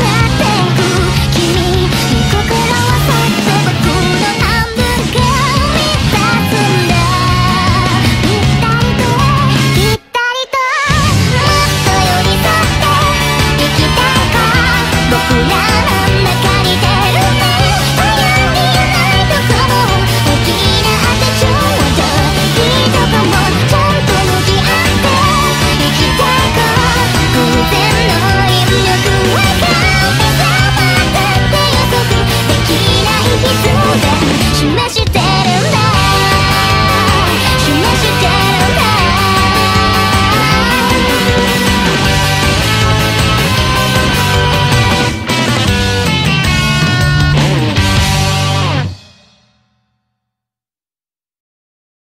now